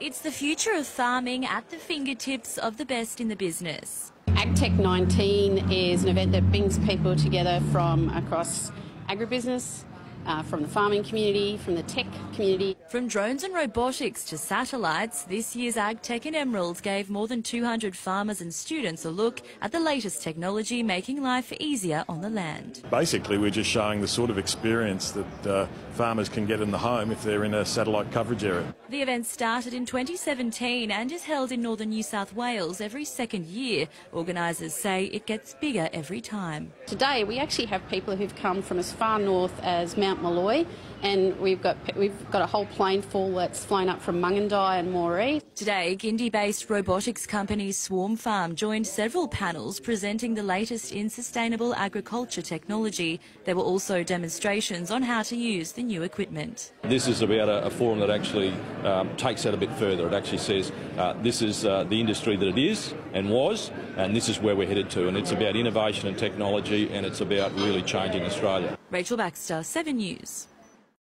It's the future of farming at the fingertips of the best in the business. AgTech 19 is an event that brings people together from across agribusiness, uh, from the farming community, from the tech community. From drones and robotics to satellites, this year's AgTech in Emerald gave more than 200 farmers and students a look at the latest technology making life easier on the land. Basically, we're just showing the sort of experience that uh, farmers can get in the home if they're in a satellite coverage area. The event started in 2017 and is held in northern New South Wales every second year. Organisers say it gets bigger every time. Today, we actually have people who've come from as far north as Mount Molloy, and we've got we've got a whole plane full that's flown up from Mungindi and Moree. Today, Gindie-based robotics company Swarm Farm joined several panels presenting the latest in sustainable agriculture technology. There were also demonstrations on how to use the new equipment. This is about a, a forum that actually um, takes that a bit further. It actually says uh, this is uh, the industry that it is and was, and this is where we're headed to. And it's about innovation and technology, and it's about really changing Australia. Rachel Baxter, 7 News.